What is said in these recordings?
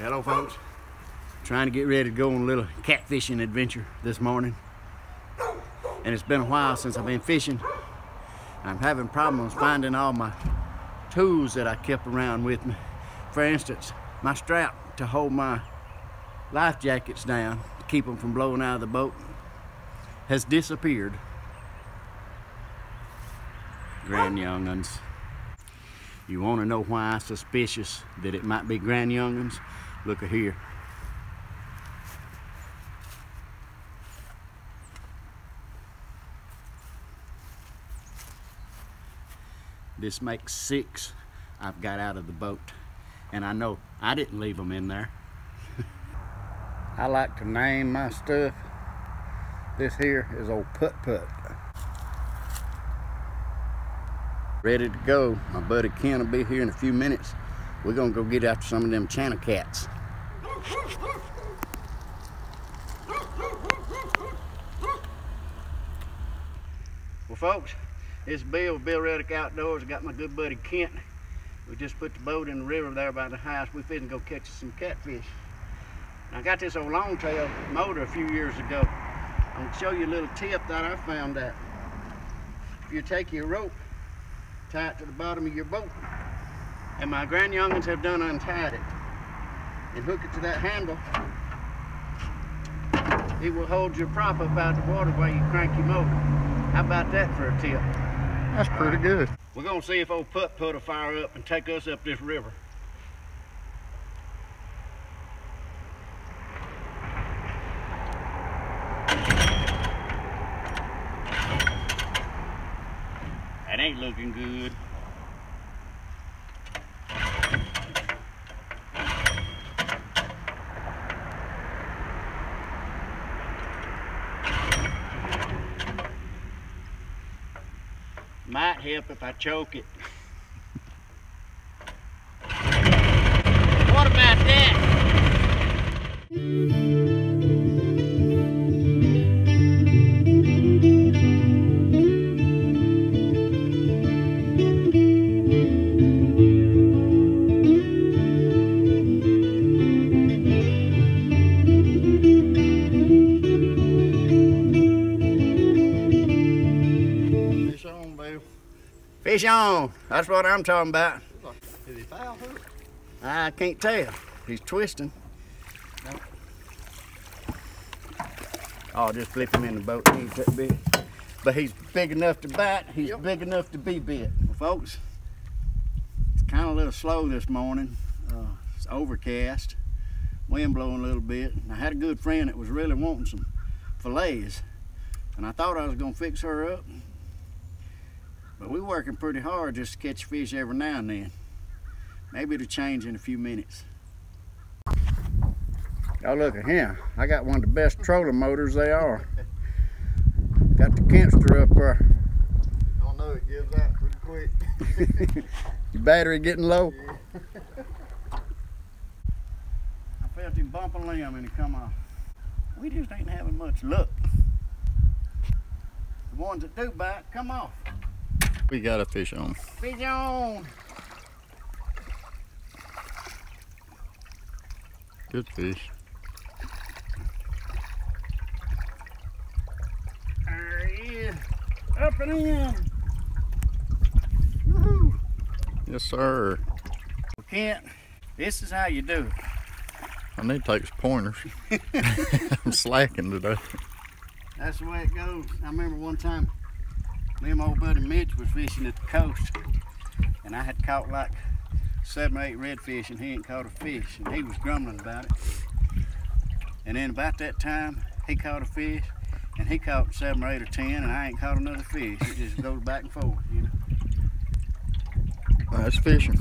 Hello, folks. Trying to get ready to go on a little catfishing adventure this morning. And it's been a while since I've been fishing. I'm having problems finding all my tools that I kept around with me. For instance, my strap to hold my life jackets down to keep them from blowing out of the boat has disappeared. Grand Young'uns. You want to know why I'm suspicious that it might be Grand Young'uns? Look at here. This makes six I've got out of the boat. And I know I didn't leave them in there. I like to name my stuff. This here is old Putt Putt. Ready to go. My buddy Kent will be here in a few minutes. We're gonna go get after some of them channel cats. Well folks, it's Bill, Bill Reddoch Outdoors. I got my good buddy Kent. We just put the boat in the river there by the house. We finna go catch some catfish. I got this old longtail motor a few years ago. I'm gonna show you a little tip that I found out. If you take your rope, tie it to the bottom of your boat, and my grand youngins have done untied it, and hook it to that handle, it will hold your prop up out of the water while you crank your motor. How about that for a tip? That's pretty good. We're gonna see if old Putt Putt will fire up and take us up this river. Ain't looking good. Might help if I choke it. Fish on. That's what I'm talking about. Is he foul hook? I can't tell. He's twisting. I'll just flip him in the boat. He ain't that big. But he's big enough to bite. He's Yep. big enough to be bit. Well, folks, it's kind of a little slow this morning. Uh, it's overcast. Wind blowing a little bit. I had a good friend that was really wanting some fillets. And I thought I was going to fix her up. But we're working pretty hard just to catch fish every now and then. Maybe it'll change in a few minutes. Y'all look at him. I got one of the best trolling motors they are. Got the Kempster up there. I don't know it gives out pretty quick. Your battery getting low? Yeah. I felt him bump a limb and he come off. We just ain't having much luck. The ones that do bite, come off. We got a fish on. Fish on. Good fish. There he is. Up and in. Woohoo. Yes, sir. Well, Kent, this is how you do it. I need to take some pointers. I'm slacking today. That's the way it goes. I remember one time, me and my old buddy Mitch was fishing at the coast, and I had caught like seven or eight redfish, and he ain't caught a fish, and he was grumbling about it. And then about that time, he caught a fish, and he caught seven or eight or ten, and I ain't caught another fish. It just goes back and forth, you know. Nice fishing.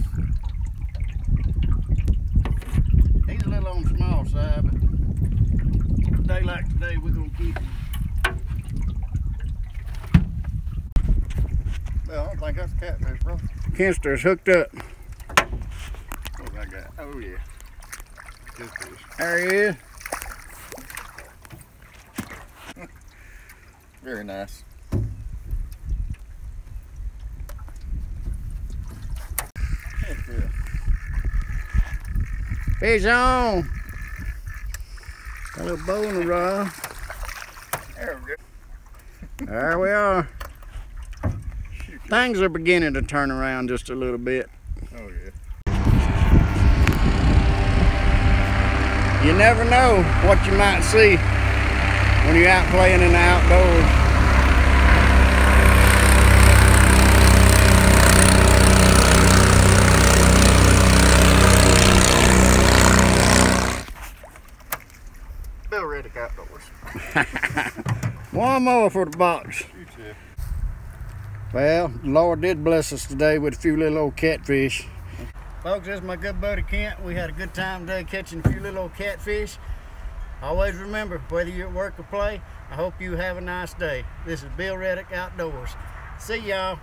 He's a little on the small side, but a day like today, we're gonna keep him. I don't think that's a catfish, bro. Kenster's hooked up. What I got? Oh, yeah. Good fish. There he is. Very nice. Fish on. Got a little bow in the rod. There we go. There we are. Things are beginning to turn around just a little bit. Oh yeah. You never know what you might see when you're out playing in the outdoors. Bill Reddoch Outdoors. One more for the box. Well, Lord did bless us today with a few little old catfish. Folks, this is my good buddy Kent. We had a good time today catching a few little old catfish. Always remember, whether you're at work or play, I hope you have a nice day. This is Bill Reddoch Outdoors. See y'all.